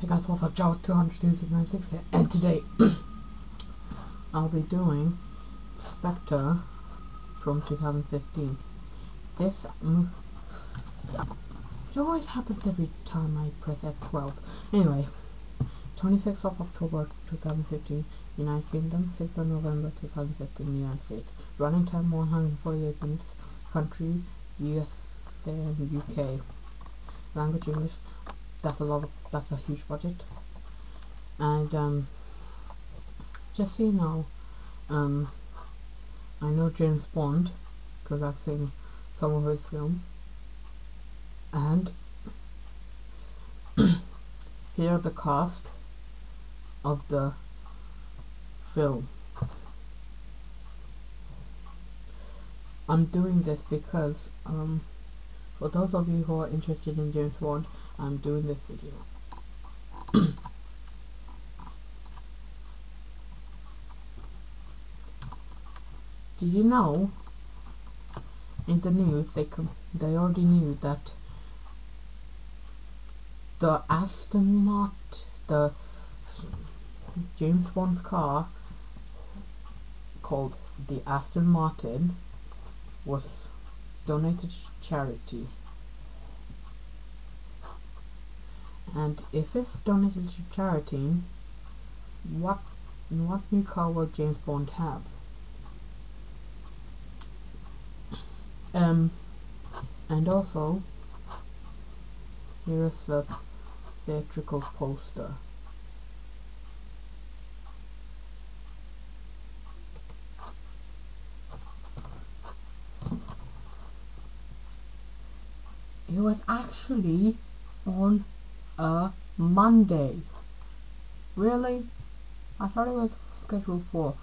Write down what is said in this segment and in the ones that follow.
Hey guys, what's up? Java 200 here, and today I'll be doing Spectre from 2015. This mm, it always happens every time I press F12. Anyway, 26th of October 2015, United Kingdom, 6th of November 2015, United States. Running time 148 minutes. Country US and UK. Language English that's a lot of that's a huge budget and um, just so you know um, I know James Bond because I've seen some of his films. And here are the cast of the film. I'm doing this because um, for those of you who are interested in James Bond I'm doing this video. Do you know in the news they they already knew that the Aston Martin the James Bond's car called the Aston Martin was donated to charity And if it's donated to charity, what what new car will James Bond have? Um, and also, here's the theatrical poster. It was actually on a Monday. Really? I thought it was scheduled for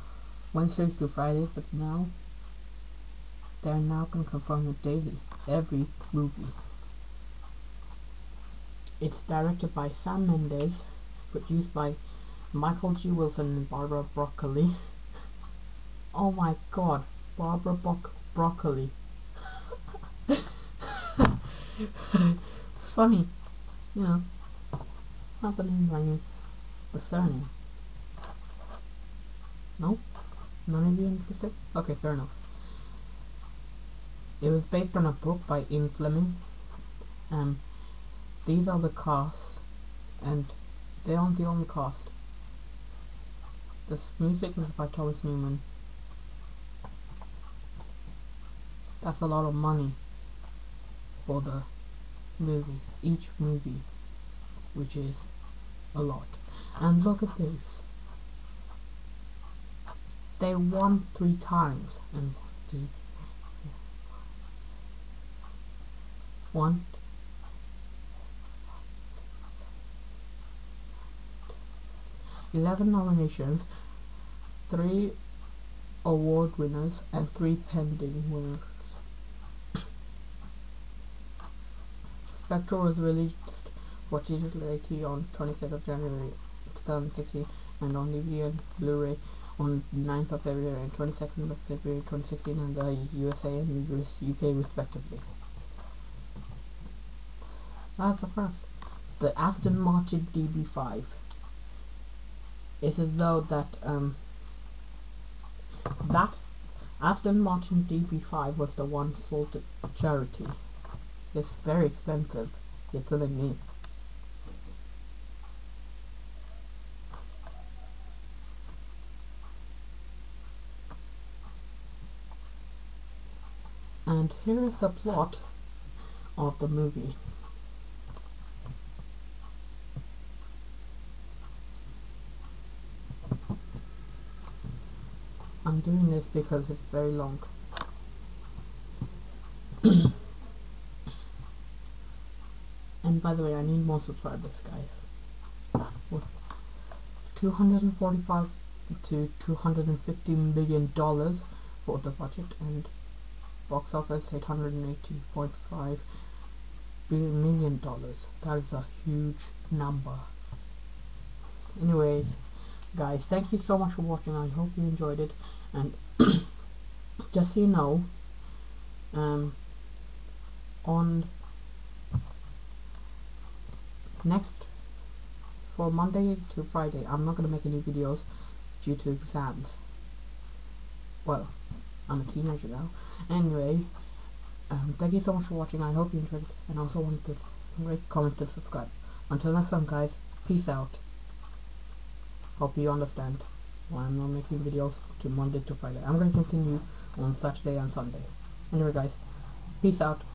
Wednesdays to Fridays, but now they're now going to confirm it daily, every movie. It's directed by Sam Mendes, produced by Michael G. Wilson and Barbara Broccoli. Oh my god, Barbara Broccoli. it's funny, you know when the surname? No? None of you interested? Okay, fair enough. It was based on a book by Ian Fleming. Um, these are the cast, and they aren't the only cast. This music was by Thomas Newman. That's a lot of money for the movies, each movie which is a lot. And look at this. They won three times. And one, two, four, one. Eleven nominations, three award winners, and three pending winners. Spectre was released for digital on 26th of January 2016 and on DVD and Blu-ray on 9th of February and 22nd of February 2016 in the USA and UK respectively. That's the first. The Aston Martin DB5. It's as though that um that Aston Martin DB5 was the one sold to charity. It's very expensive. You're telling me. And here is the plot of the movie. I'm doing this because it's very long. and by the way, I need more subscribers, guys. 245 to 250 million dollars for the budget and box office 880.5 million dollars. That is a huge number. Anyways guys thank you so much for watching. I hope you enjoyed it. And just so you know um, on next for Monday to Friday, I'm not going to make any videos due to exams. Well, I'm a teenager now. Anyway, um, thank you so much for watching. I hope you enjoyed it. And also wanted to rate, comment, and subscribe. Until next time, guys. Peace out. Hope you understand why I'm not making videos to Monday to Friday. I'm going to continue on Saturday and Sunday. Anyway, guys. Peace out.